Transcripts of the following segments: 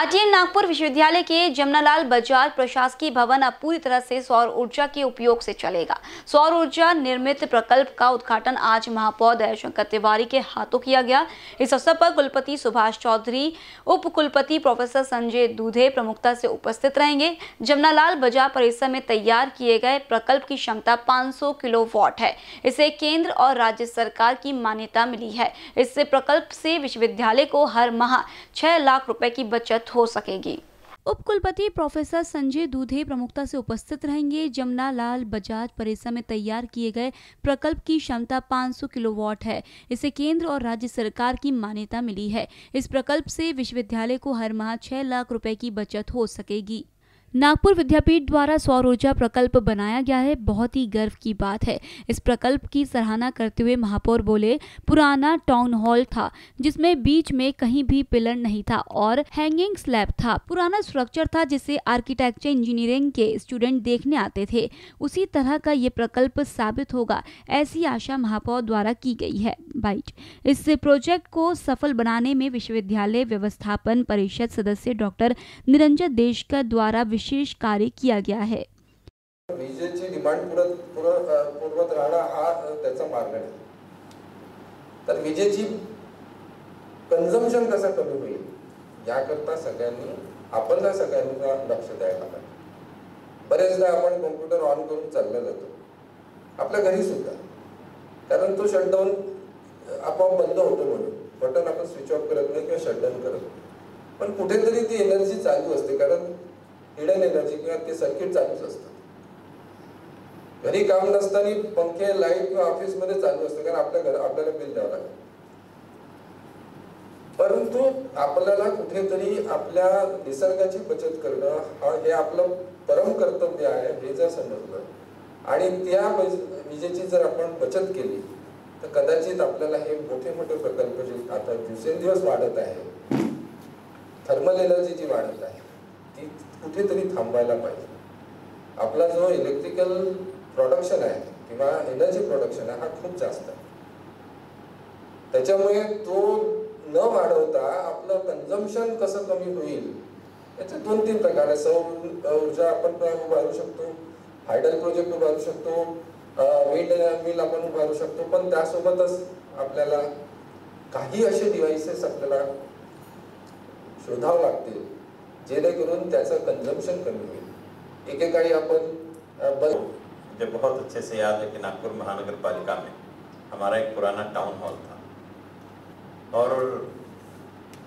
RTN Nagpur विश्वविद्यालय के जमनालाल बजाज प्रशासकीय भवन अब पूरी तरह से सौर ऊर्जा के उपयोग से चलेगा। सौर ऊर्जा निर्मित प्रकल्प का उद्घाटन आज महापौर दयाशंकर तिवारी के हाथों किया गया। इस अवसर पर कुलपति सुभाष चौधरी उप कुलपति प्रोफेसर संजय दूधे प्रमुखता से उपस्थित रहेंगे। जमनालाल बजाज परिसर में तैयार किए गए प्रकल्प की क्षमता 500 किलो वॉट है। इसे केंद्र और राज्य सरकार की मान्यता मिली है। इससे प्रकल्प से विश्वविद्यालय को हर माह छह लाख रुपए की बचत हो सकेगी। उपकुलपति प्रोफेसर संजय दूधे प्रमुखता से उपस्थित रहेंगे। जमुना लाल बजाज परिसर में तैयार किए गए प्रकल्प की क्षमता 500 किलोवाट है। इसे केंद्र और राज्य सरकार की मान्यता मिली है। इस प्रकल्प से विश्वविद्यालय को हर माह 6 लाख रुपए की बचत हो सकेगी। नागपुर विद्यापीठ द्वारा सौर ऊर्जा प्रकल्प बनाया गया है। बहुत ही गर्व की बात है। इस प्रकल्प की सराहना करते हुए महापौर बोले, पुराना टाउन हॉल था, जिसमें बीच में कहीं भी पिलर नहीं था और हैंगिंग स्लैब था। पुराना स्ट्रक्चर था जिसे आर्किटेक्चर इंजीनियरिंग के स्टूडेंट देखने आते थे। उसी तरह का ये प्रकल्प साबित होगा, ऐसी आशा महापौर द्वारा की गई है। बाइट इस प्रोजेक्ट को सफल बनाने में विश्वविद्यालय व्यवस्थापन परिषद सदस्य डॉक्टर निरंजन देशकर द्वारा विशेष कार्य किया गया है। विजेची डिमांड पुरत राहणं हा त्याचा मार्ग आहे तर विजेची कन्झम्पशन कसं कमी होईल याकरता सगळ्यांनी आपण त्या सगळ्यांना लक्ष द्यायला पाहिजे बरेचदा आपण कॉम्प्युटर ऑन करून चालला जातो. आपल्या घरी सुद्धा. कारण तो शटडाऊन आपोआप बंद होतो म्हणून. बटन आपण स्विच ऑफ करत नाही किंवा शटडाऊन करत पण कुठेतरी ती एनर्जी चालू असते. कारण हिडन एनर्जी किंवा ते सर्किट चालूच असतात घरी काम नसताना पंखे लाइट किंवा ऑफिसमध्ये चालू असतं कारण आपल्या घर आपल्याला बिल द्यावं लागतं. परंतु आपल्याला कुठेतरी आपल्या निसर्गाची बचत करणं हा हे आपलं परम कर्तव्य आहे हे जर समजलं. आणि त्या विजेची जर आपण बचत केली तर कदाचित आपल्याला हे मोठे मोठे प्रकल्प जे आता दिवसेंदिवस वाढत आहे थर्मल एनर्जी जी वाढत आहे ती कुठेतरी थांबायला पाहिजे. आपला जो इलेक्ट्रिकल प्रोडक्शन आहे किंवा एनर्जी प्रोडक्शन आहे हा खूप जास्त आहे. त्याच्यामुळे तो न वाढवता आपलं कन्झम्पशन कसं कमी होईल याचे दोन तीन प्रकार आहे सौर ऊर्जा आपण उभारू शकतो हायडल प्रोजेक्ट उभारू शकतो विंड मिल आपण उभारू शकतो पण त्यासोबतच आपल्याला काही असे डिव्हाइसेस आपल्याला शोधावं लागतील. जेणेकरून त्याचं कंजम्पशन कमी होईल. एकेकाळी आपण मुझे बहुत अच्छे से याद है कि नागपुर महानगर पालिका में हमारा एक पुराना टाउन हॉल था। और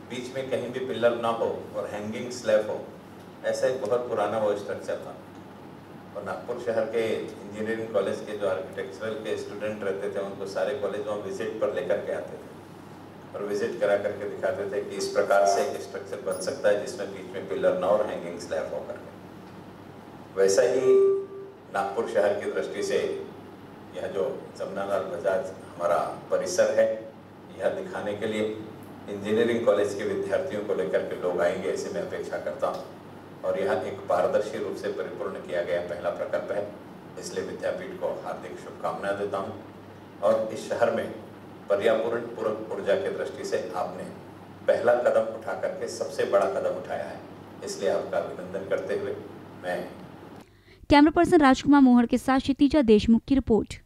बीच में कहीं भी पिलर ना हो और हैंगिंग स्लैब हो, ऐसा एक बहुत पुराना वो स्ट्रक्चर था। और नागपुर शहर के इंजीनियरिंग कॉलेज के जो आर्किटेक्चरल के स्टूडेंट रहते थे, उनको सारे कॉलेज वहाँ विज़िट पर लेकर के आते थे। और विज़िट करा करके दिखाते थे कि इस प्रकार से एक स्ट्रक्चर बन सकता है जिसमें बीच में पिलर ना और हैंगिंग स्लैब होकर के वैसा ही नागपुर शहर की दृष्टि से यह जो जमनालाल बजाज हमारा परिसर है, यह दिखाने के लिए इंजीनियरिंग कॉलेज के विद्यार्थियों को लेकर के लोग आएँगे, ऐसे मैं अपेक्षा करता हूँ। और यह एक पारदर्शी रूप से परिपूर्ण किया गया पहला प्रकल्प है, इसलिए विद्यापीठ को हार्दिक शुभकामनाएँ देता हूँ। और इस शहर में पर्यावरण पूरक ऊर्जा के दृष्टि से आपने पहला कदम उठा करके सबसे बड़ा कदम उठाया है। इसलिए आपका अभिनंदन करते हुए मैं कैमरा पर्सन राजकुमार मोहर के साथ क्षितिजा देशमुख की रिपोर्ट।